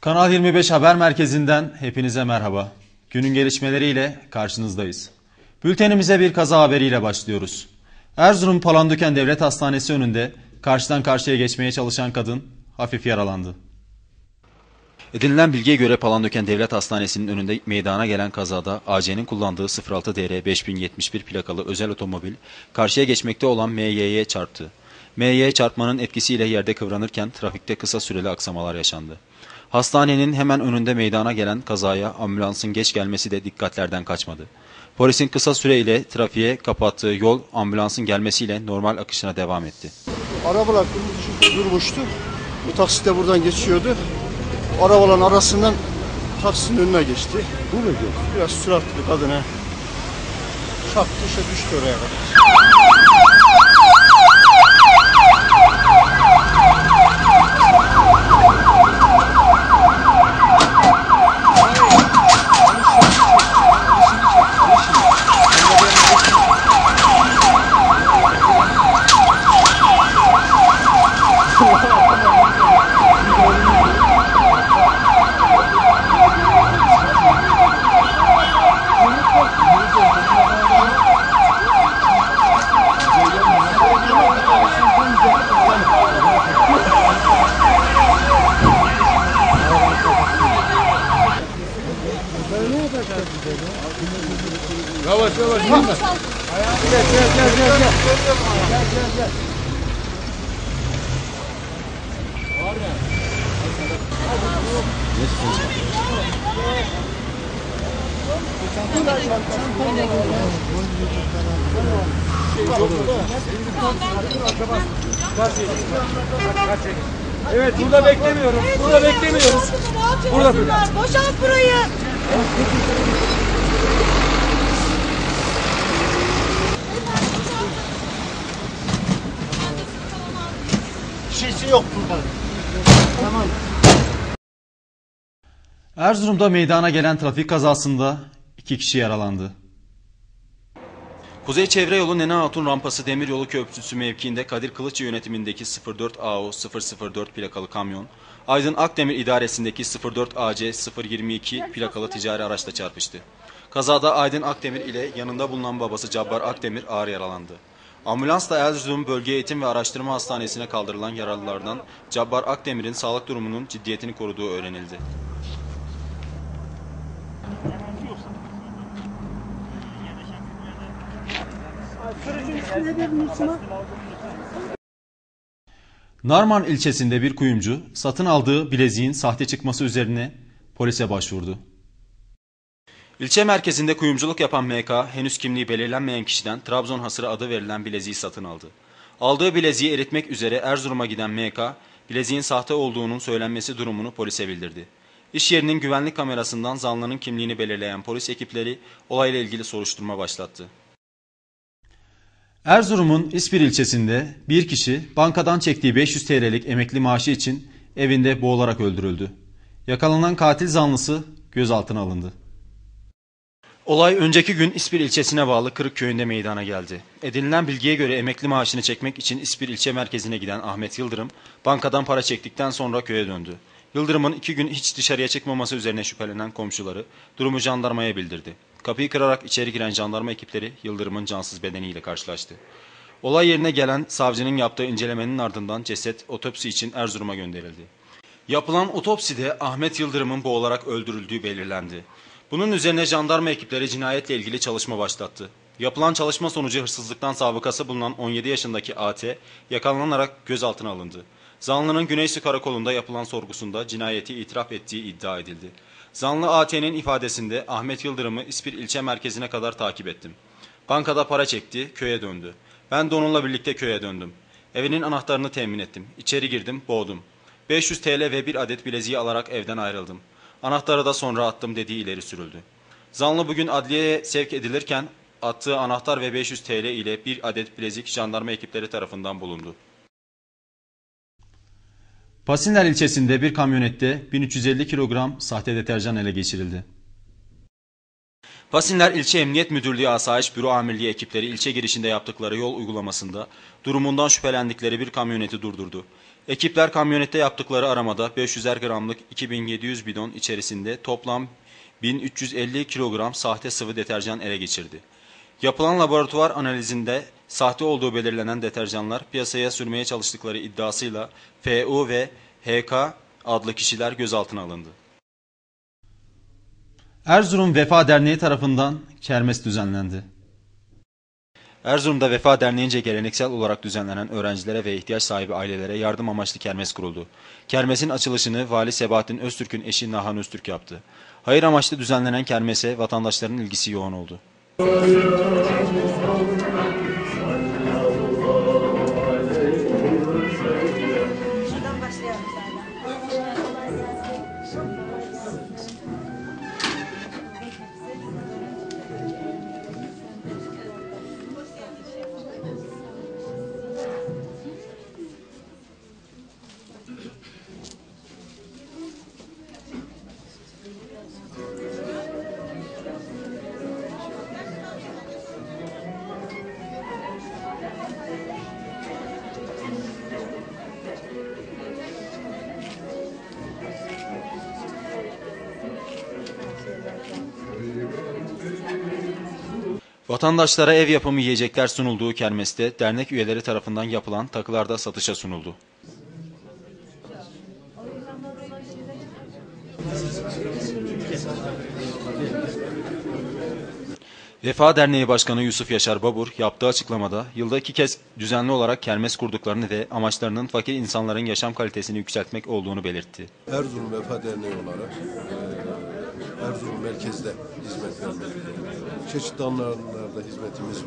Kanal 25 Haber Merkezi'nden hepinize merhaba. Günün gelişmeleriyle karşınızdayız. Bültenimize bir kaza haberiyle başlıyoruz. Erzurum Palandöken Devlet Hastanesi önünde karşıdan karşıya geçmeye çalışan kadın hafif yaralandı. Edinilen bilgiye göre Palandöken Devlet Hastanesi'nin önünde meydana gelen kazada AC'nin kullandığı 06 DR 5071 plakalı özel otomobil karşıya geçmekte olan MY'ye çarptı. MY çarpmanın etkisiyle yerde kıvranırken trafikte kısa süreli aksamalar yaşandı. Hastanenin hemen önünde meydana gelen kazaya ambulansın geç gelmesi de dikkatlerden kaçmadı. Polisin kısa süreyle trafiğe kapattığı yol ambulansın gelmesiyle normal akışına devam etti. Arabalar durmuştu. Bu taksi de buradan geçiyordu. Arabaların arasından taksinin önüne geçti. Bu muydu? Biraz süratli kadına. Çarptı işte düştü oraya kadar. Evet burada beklemiyorum. Burada beklemiyoruz. Burada Burada Boşalt burayı. Yok burada. Erzurum'da meydana gelen trafik kazasında iki kişi yaralandı. Kuzey Çevre Yolu Nene Hatun Rampası Demiryolu Köprüsü mevkiinde Kadir Kılıç yönetimindeki 04 AO 004 plakalı kamyon, Aydın Akdemir idaresindeki 04 AC 022 plakalı ticari araçla çarpıştı. Kazada Aydın Akdemir ile yanında bulunan babası Cabbar Akdemir ağır yaralandı. Ambulansla Erzurum Bölge Eğitim ve Araştırma Hastanesi'ne kaldırılan yaralılardan Cabbar Akdemir'in sağlık durumunun ciddiyetini koruduğu öğrenildi. Narman ilçesinde bir kuyumcu satın aldığı bileziğin sahte çıkması üzerine polise başvurdu. İlçe merkezinde kuyumculuk yapan MK henüz kimliği belirlenmeyen kişiden Trabzon hasırı adı verilen bileziği satın aldı. Aldığı bileziği eritmek üzere Erzurum'a giden MK, bileziğin sahte olduğunun söylenmesi durumunu polise bildirdi. İş yerinin güvenlik kamerasından zanlının kimliğini belirleyen polis ekipleri olayla ilgili soruşturma başlattı. Erzurum'un İspir ilçesinde bir kişi bankadan çektiği 500 TL'lik emekli maaşı için evinde boğularak öldürüldü. Yakalanan katil zanlısı gözaltına alındı. Olay önceki gün İspir ilçesine bağlı Kırık köyünde meydana geldi. Edinilen bilgiye göre emekli maaşını çekmek için İspir ilçe merkezine giden Ahmet Yıldırım, bankadan para çektikten sonra köye döndü. Yıldırım'ın iki gün hiç dışarıya çıkmaması üzerine şüphelenen komşuları durumu jandarmaya bildirdi. Kapıyı kırarak içeri giren jandarma ekipleri Yıldırım'ın cansız bedeniyle karşılaştı. Olay yerine gelen savcının yaptığı incelemenin ardından ceset otopsi için Erzurum'a gönderildi. Yapılan otopside Ahmet Yıldırım'ın boğularak öldürüldüğü belirlendi. Bunun üzerine jandarma ekipleri cinayetle ilgili çalışma başlattı. Yapılan çalışma sonucu hırsızlıktan sabıkası bulunan 17 yaşındaki AT yakalanarak gözaltına alındı. Zanlının Güneysu Karakolu'nda yapılan sorgusunda cinayeti itiraf ettiği iddia edildi. Zanlı AT'nin ifadesinde Ahmet Yıldırım'ı İspir ilçe merkezine kadar takip ettim. Bankada para çekti, köye döndü. Ben de onunla birlikte köye döndüm. Evinin anahtarını temin ettim. İçeri girdim, boğdum. 500 TL ve bir adet bileziği alarak evden ayrıldım. Anahtarı da sonra attım dediği ileri sürüldü. Zanlı bugün adliyeye sevk edilirken attığı anahtar ve 500 TL ile bir adet bilezik jandarma ekipleri tarafından bulundu. Pasinler ilçesinde bir kamyonette 1350 kilogram sahte deterjan ele geçirildi. Pasinler İlçe Emniyet Müdürlüğü Asayiş Büro Amirliği ekipleri ilçe girişinde yaptıkları yol uygulamasında durumundan şüphelendikleri bir kamyoneti durdurdu. Ekipler kamyonette yaptıkları aramada 500'er gramlık 2700 bidon içerisinde toplam 1350 kilogram sahte sıvı deterjan ele geçirdi. Yapılan laboratuvar analizinde sahte olduğu belirlenen deterjanlar piyasaya sürmeye çalıştıkları iddiasıyla FU ve HK adlı kişiler gözaltına alındı. Erzurum Vefa Derneği tarafından kermes düzenlendi. Erzurum'da Vefa Derneği'nce geleneksel olarak düzenlenen öğrencilere ve ihtiyaç sahibi ailelere yardım amaçlı kermes kuruldu. Kermesin açılışını Vali Sebahattin Öztürk'ün eşi Nahan Öztürk yaptı. Hayır amaçlı düzenlenen kermese vatandaşların ilgisi yoğun oldu. Vatandaşlara ev yapımı yiyecekler sunulduğu kermeste dernek üyeleri tarafından yapılan takılar da satışa sunuldu. Vefa Derneği Başkanı Yusuf Yaşar Babur yaptığı açıklamada yılda iki kez düzenli olarak kermes kurduklarını ve amaçlarının fakir insanların yaşam kalitesini yükseltmek olduğunu belirtti. Erzurum Vefa Derneği olarak eee, Erzurum merkezde hizmet vermekte. Çeşitli alanlarda hizmetimiz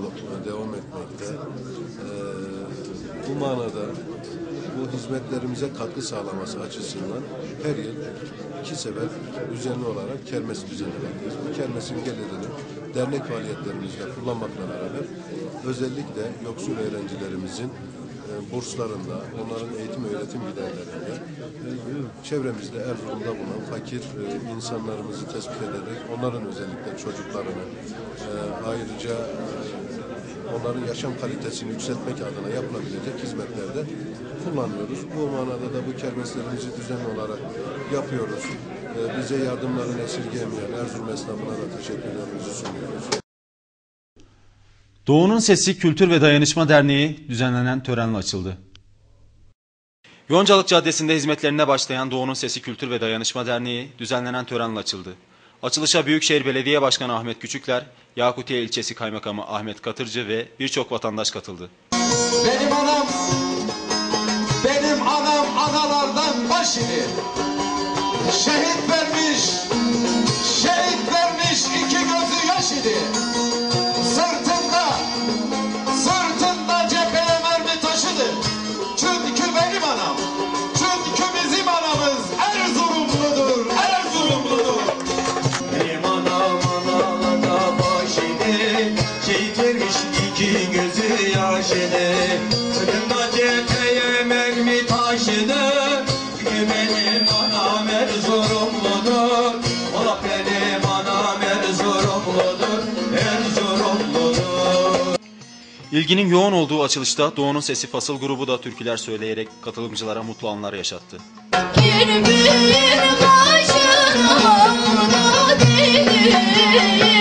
devam etmekte. Eee, bu manada bu hizmetlerimize katkı sağlaması açısından her yıl iki sefer düzenli olarak kermes düzenlemekteyiz. Bu kermesin gelirini dernek faaliyetlerimizde kullanmakla beraber özellikle yoksul öğrencilerimizin burslarında, onların eğitim öğretim giderlerinde e, çevremizde Erzurum'da bulunan fakir e, insanlarımızı tespit ederek onların özellikle çocuklarını e, ayrıca e, onların yaşam kalitesini yükseltmek adına yapılabilecek hizmetlerde kullanıyoruz. Bu manada da bu kermeslerimizi düzenli olarak yapıyoruz. E, bize yardımlarını esirgeyemeyen Erzurum esnafına da teşekkürlerimizi sunuyoruz. Doğu'nun Sesi Kültür ve Dayanışma Derneği düzenlenen törenle açıldı. Yoncalık Caddesi'nde hizmetlerine başlayan Doğu'nun Sesi Kültür ve Dayanışma Derneği düzenlenen törenle açıldı. Açılışa Büyükşehir Belediye Başkanı Ahmet Küçükler, Yakutiye İlçesi Kaymakamı Ahmet Katırcı ve birçok vatandaş katıldı. Benim anam, benim anam analardan başını şehit vermiş, şehit vermiş iki gözü yaş idi. İlginin yoğun olduğu açılışta Doğu'nun Sesi Fasıl grubu da türküler söyleyerek katılımcılara mutlu anlar yaşattı. Kaşına deniz aman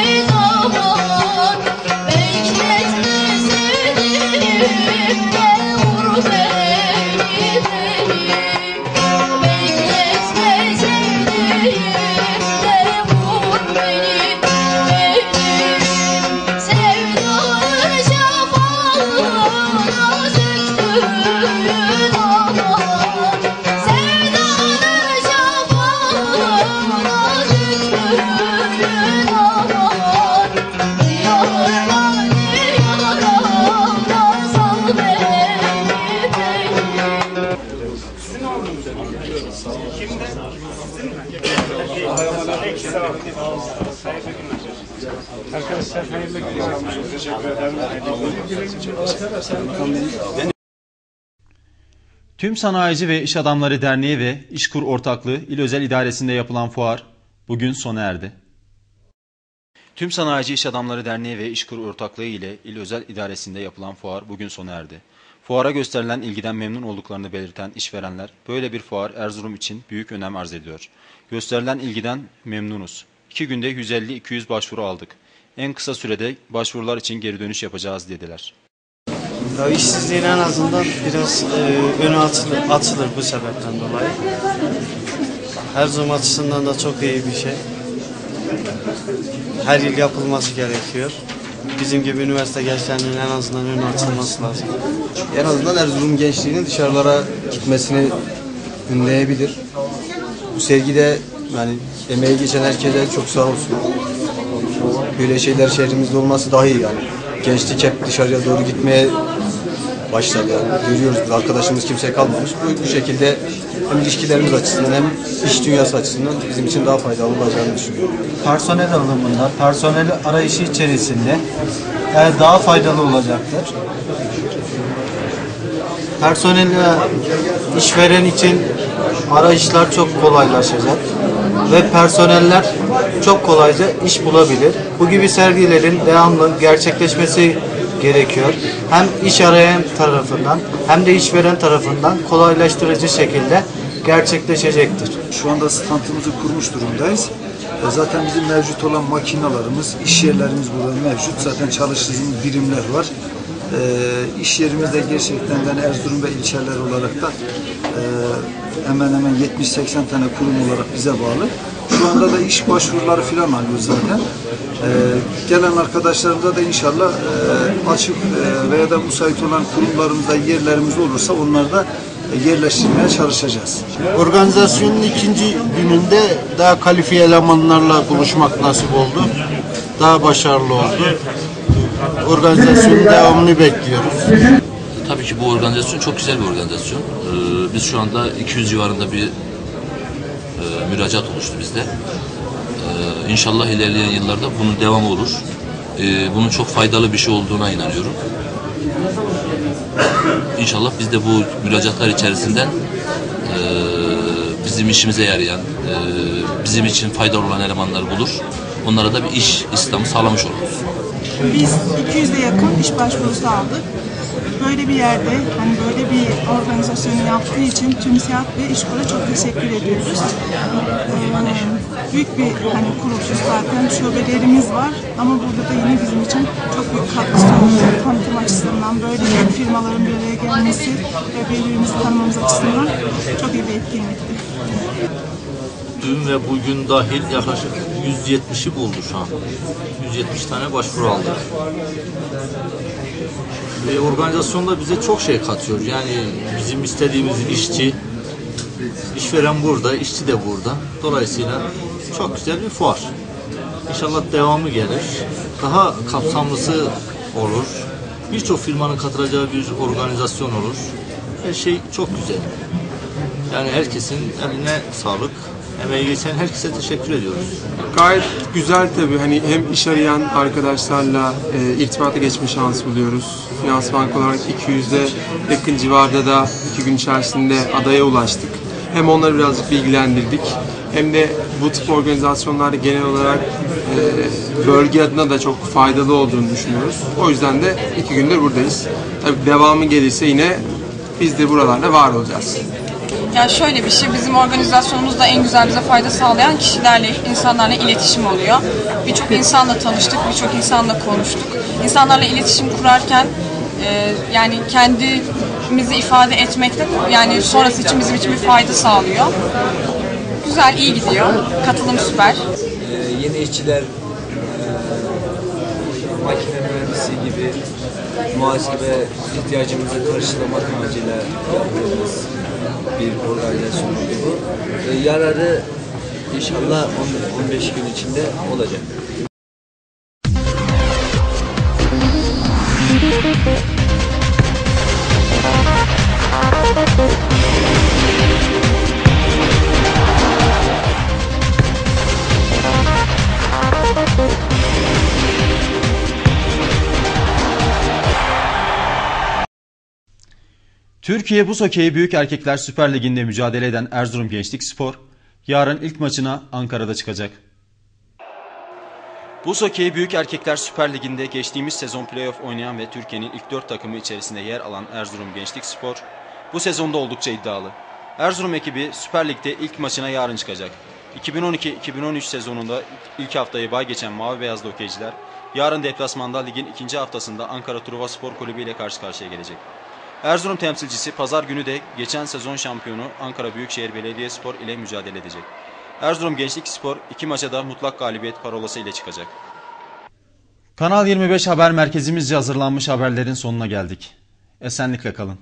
Tüm Sanayici ve İş Adamları Derneği ve İşkur Ortaklığı İl Özel İdaresi'nde yapılan fuar bugün sona erdi. Tüm Sanayici İş Adamları Derneği ve İşkur Ortaklığı ile İl Özel İdaresi'nde yapılan fuar bugün sona erdi. Fuar Fuara gösterilen ilgiden memnun olduklarını belirten işverenler, böyle bir fuar Erzurum için büyük önem arz ediyor. Gösterilen ilgiden memnunuz. İki günde 150-200 başvuru aldık. En kısa sürede başvurular için geri dönüş yapacağız dediler. Ya işsizliğin en azından biraz e, önü açılır, açılır bu sebepten dolayı. Erzurum açısından da çok iyi bir şey. Her yıl yapılması gerekiyor. Bizim gibi üniversite gençlerinin en azından önü açılması lazım. en azından Erzurum gençliğinin dışarılara gitmesini önleyebilir. Bu sergide yani emeği geçen herkese çok sağ olsun. Böyle şeyler şehrimizde olması daha iyi yani. Gençlik hep dışarıya doğru gitmeye başladı yani. Görüyoruz biz arkadaşımız kimse kalmamış. Bu, bu şekilde hem ilişkilerimiz açısından hem iş dünyası açısından bizim için daha faydalı olacağını düşünüyorum. personel alımında, personel arayışı içerisinde e, daha faydalı olacaktır. Personel ve işveren için arayışlar çok kolaylaşacak ve personeller çok kolayca iş bulabilir. Bu gibi sergilerin devamlı gerçekleşmesi gerekiyor. Hem iş arayan tarafından hem de işveren tarafından kolaylaştırıcı şekilde gerçekleşecektir. Şu anda standımızı kurmuş durumdayız. E, Zaten bizim mevcut olan makinalarımız, iş yerlerimiz burada mevcut. Zaten çalıştığımız birimler var. E, iş yerimizde gerçekten de Erzurum ve ilçeler olarak da e, hemen hemen 70-80 tane kurum olarak bize bağlı. Şu anda da iş başvuruları falan alıyoruz zaten. E, gelen arkadaşlarımıza da inşallah e, açık e, veya da müsait olan kurumlarımızda yerlerimiz olursa onları da yerleştirmeye çalışacağız. Organizasyonun ikinci gününde daha kalifiye elemanlarla buluşmak nasip oldu. Daha başarılı oldu. Organizasyonun devamını bekliyoruz. Tabii ki bu organizasyon çok güzel bir organizasyon. Ee, biz şu anda 200 civarında bir e, müracaat oluştu bizde. Ee, inşallah ilerleyen yıllarda bunun devamı olur. Ee, bunun çok faydalı bir şey olduğuna inanıyorum. İnşallah biz de bu müracaatlar içerisinden e, bizim işimize yarayan, e, bizim için faydalı olan elemanlar bulur. Onlara da bir iş istihdamı sağlamış oluruz. Biz 200'e yakın iş başvurusu aldık. Böyle bir yerde, hani böyle bir organizasyonu yaptığı için TÜMSİAD ve İşkur'a çok teşekkür ediyoruz. Ee, büyük bir hani kuruluşuz zaten, şubelerimiz var ama burada da yine bizim için çok büyük katkısı oluyor. Tanıtım açısından böyle büyük firmaların bir araya gelmesi ve birbirimizi tanımamız açısından çok iyi bir etkinlikti. Dün ve bugün dahil yaklaşık 170'i buldu şu an. 170 tane başvuru aldık. Ve organizasyon da bize çok şey katıyor. Yani bizim istediğimiz işçi, işveren burada, işçi de burada. Dolayısıyla çok güzel bir fuar. İnşallah devamı gelir. Daha kapsamlısı olur. Birçok firmanın katılacağı bir organizasyon olur. Her şey çok güzel. Yani herkesin eline sağlık. Emeği geçen herkese teşekkür ediyoruz. Gayet güzel tabii. Hani hem iş arayan arkadaşlarla e, irtibata geçme şansı buluyoruz. Finans Bank olarak 200'e yakın civarda da iki gün içerisinde adaya ulaştık. Hem onları birazcık bilgilendirdik. Hem de bu tip organizasyonlarda genel olarak e, bölge adına da çok faydalı olduğunu düşünüyoruz. O yüzden de iki gündür buradayız. Tabii devamı gelirse yine biz de buralarda var olacağız. Ya şöyle bir şey, bizim organizasyonumuzda en güzel bize fayda sağlayan kişilerle, insanlarla iletişim oluyor. Birçok insanla tanıştık, birçok insanla konuştuk. İnsanlarla iletişim kurarken e, yani kendimizi ifade etmekte yani sonrası için bizim için bir fayda sağlıyor. Güzel, iyi gidiyor. Katılım süper. Ee, yeni işçiler e, makine mühendisi gibi muhasebe ihtiyacımızı karşılamak amacıyla yaptığımız bir organizasyon oldu bu. Yararı inşallah 10 15 gün içinde olacak. Türkiye Buz Hokeyi Büyük Erkekler Süper Ligi'nde mücadele eden Erzurum Gençlik Spor, yarın ilk maçına Ankara'da çıkacak. Buz Hokeyi Büyük Erkekler Süper Ligi'nde geçtiğimiz sezon playoff oynayan ve Türkiye'nin ilk 4 takımı içerisinde yer alan Erzurum Gençlik Spor bu sezonda oldukça iddialı. Erzurum ekibi Süper Lig'de ilk maçına yarın çıkacak. 2012-2013 sezonunda ilk haftayı bay geçen Mavi Beyazlı Hokeyciler yarın deplasmanda ligin ikinci haftasında Ankara Truva Spor Kulübü ile karşı karşıya gelecek. Erzurum temsilcisi pazar günü de geçen sezon şampiyonu Ankara Büyükşehir Belediyespor ile mücadele edecek. Erzurum Gençlik Spor iki maça da mutlak galibiyet parolası ile çıkacak. Kanal 25 haber merkezimizce hazırlanmış haberlerin sonuna geldik. Esenlikle kalın.